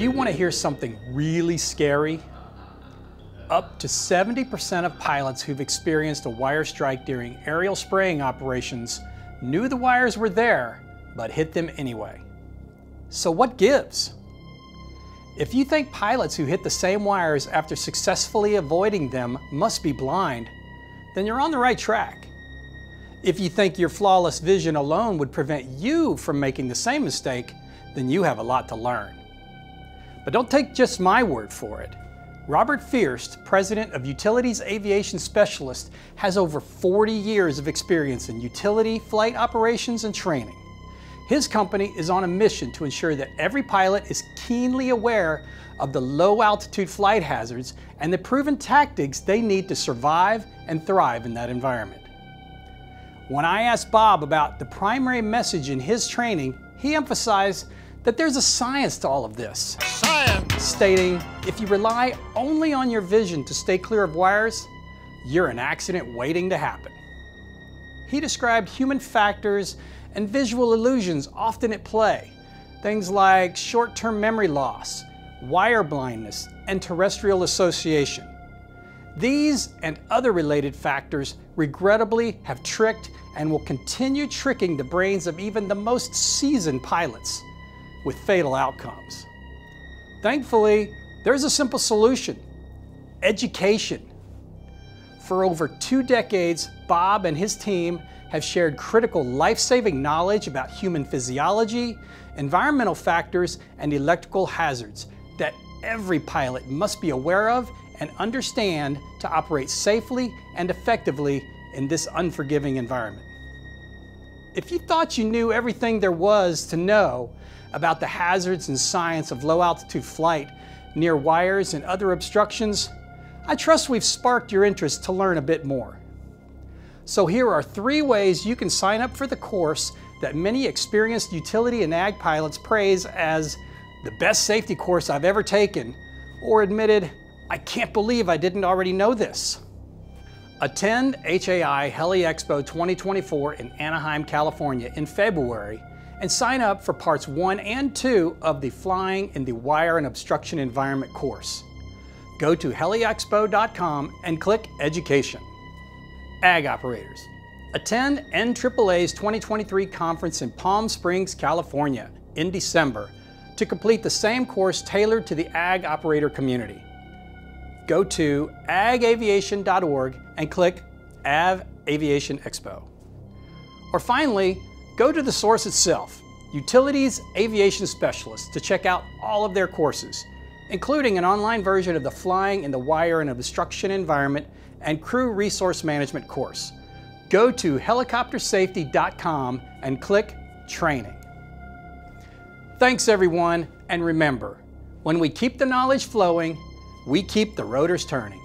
you want to hear something really scary? Up to 70% of pilots who've experienced a wire strike during aerial spraying operations knew the wires were there, but hit them anyway. So what gives? If you think pilots who hit the same wires after successfully avoiding them must be blind, then you're on the right track. If you think your flawless vision alone would prevent you from making the same mistake, then you have a lot to learn. But don't take just my word for it. Robert Feerst, president of Utilities Aviation Specialist, has over 40 years of experience in utility flight operations and training. His company is on a mission to ensure that every pilot is keenly aware of the low altitude flight hazards and the proven tactics they need to survive and thrive in that environment. When I asked Bob about the primary message in his training, he emphasized that there's a science to all of this. Stating, if you rely only on your vision to stay clear of wires, you're an accident waiting to happen. He described human factors and visual illusions often at play, things like short-term memory loss, wire blindness, and terrestrial association. These and other related factors regrettably have tricked and will continue tricking the brains of even the most seasoned pilots with fatal outcomes. Thankfully, there's a simple solution, education. For over two decades, Bob and his team have shared critical life-saving knowledge about human physiology, environmental factors, and electrical hazards that every pilot must be aware of and understand to operate safely and effectively in this unforgiving environment. If you thought you knew everything there was to know about the hazards and science of low altitude flight near wires and other obstructions, I trust we've sparked your interest to learn a bit more. So here are three ways you can sign up for the course that many experienced utility and ag pilots praise as the best safety course I've ever taken, or admitted, I can't believe I didn't already know this. Attend HAI Heli Expo 2024 in Anaheim, California in February and sign up for parts one and two of the Flying in the Wire and Obstruction Environment course. Go to heliexpo.com and click Education. Ag operators. Attend NAAA's 2023 conference in Palm Springs, California in December to complete the same course tailored to the ag operator community. Go to agaviation.org and click Ag Aviation Expo. Or finally, go to the source itself, Utilities Aviation Specialists, to check out all of their courses, including an online version of the Flying in the Wire and Obstruction Environment and Crew Resource Management course. Go to helicoptersafety.com and click Training. Thanks everyone, and remember, when we keep the knowledge flowing, we keep the rotors turning.